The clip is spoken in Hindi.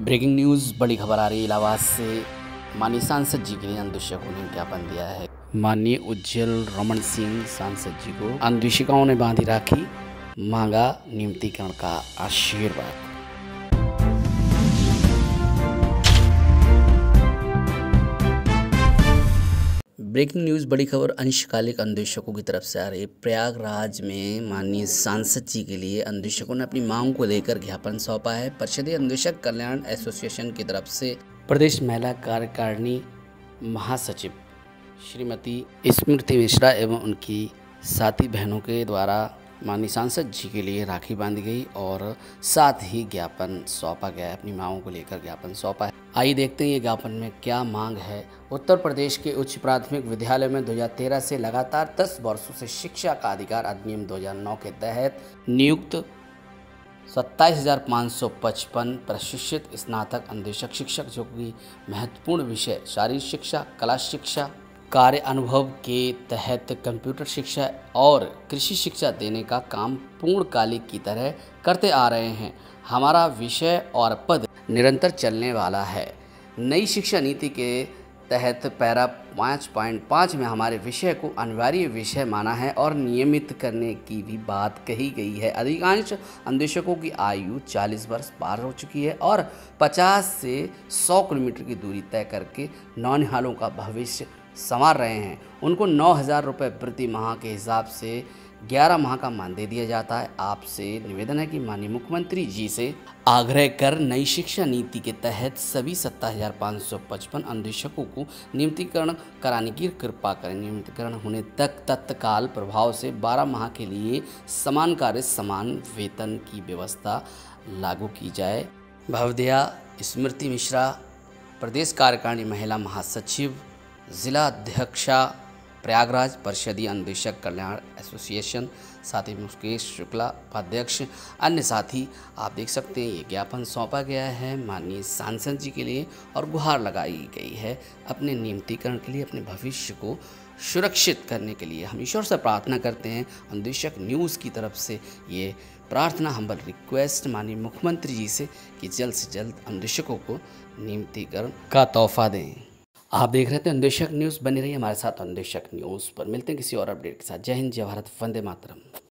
ब्रेकिंग न्यूज़, बड़ी खबर आ रही है इलाहाबाद से। माननीय सांसद जी के लिए अन्वेषकों ने ज्ञापन दिया है। माननीय उज्जवल रमन सिंह सांसद जी को अन्वेषिकाओं ने बांधी राखी। मांगा नियमितीकरण का आशीर्वाद। ब्रेकिंग न्यूज़, बड़ी खबर अंशकालिक अन्वेषकों की तरफ़ से आ रही है। प्रयागराज में माननीय सांसद जी के लिए अन्वेषकों ने अपनी मांग को लेकर ज्ञापन सौंपा है। परिषदीय अन्वेषक कल्याण एसोसिएशन की तरफ़ से प्रदेश महिला कार्यकारिणी महासचिव श्रीमती स्मृति मिश्रा एवं उनकी साथी बहनों के द्वारा माननीय सांसद जी के लिए राखी बांधी गई और साथ ही ज्ञापन सौंपा गया अपनी मांगों को लेकर ज्ञापन सौंपा है। आइए देखते हैं ये ज्ञापन में क्या मांग है। उत्तर प्रदेश के उच्च प्राथमिक विद्यालय में 2013 से लगातार 10 वर्षों से शिक्षा का अधिकार अधिनियम 2009 के तहत नियुक्त 27,555 प्रशिक्षित स्नातक अन्वेषक शिक्षक जो कि महत्वपूर्ण विषय शारीरिक शिक्षा कला शिक्षा कार्य अनुभव के तहत कंप्यूटर शिक्षा और कृषि शिक्षा देने का काम पूर्णकालिक की तरह करते आ रहे हैं। हमारा विषय और पद निरंतर चलने वाला है। नई शिक्षा नीति के तहत पैरा पाँच पॉइंट पाँच में हमारे विषय को अनिवार्य विषय माना है और नियमित करने की भी बात कही गई है। अधिकांश अन्वेषकों की आयु 40 वर्ष पार हो चुकी है और 50 से 100 किलोमीटर की दूरी तय करके नौनिहालों का भविष्य संवार रहे हैं। उनको नौ हज़ार रुपये प्रति माह के हिसाब से ग्यारह माह का मान दे दिया जाता है। आपसे निवेदन है कि माननीय मुख्यमंत्री जी से आग्रह कर नई शिक्षा नीति के तहत सभी सत्तर हज़ार पाँच सौ पचपन अन्वेषकों को नियमितीकरण कराने की कृपा करें। नियमितीकरण होने तक तत्काल प्रभाव से 12 माह के लिए समान कार्य, समान वेतन की व्यवस्था लागू की जाए। भवदिया स्मृति मिश्रा, प्रदेश कार्यकारिणी महिला महासचिव। जिला अध्यक्षा प्रयागराज परिषदीय अन्वेषक कल्याण एसोसिएशन, साथ ही मुकेश शुक्ला उपाध्यक्ष, अन्य साथी, आप देख सकते हैं, ये ज्ञापन सौंपा गया है। माननीय सांसद जी के लिए और गुहार लगाई गई है अपने नियमितीकरण के लिए, अपने भविष्य को सुरक्षित करने के लिए। हम ईश्वर से प्रार्थना करते हैं अन्वेषक न्यूज़ की तरफ़ से ये प्रार्थना हम्बल रिक्वेस्ट माननीय मुख्यमंत्री जी से कि जल्द से जल्द अन्वेषकों को नियमितीकरण का तोहफा दें। आप देख रहे थे अन्वेषक न्यूज़, बनी रही हमारे साथ अन्वेषक न्यूज़ पर। मिलते हैं किसी और अपडेट के साथ। जय हिंद, जय भारत, वंदे मातरम।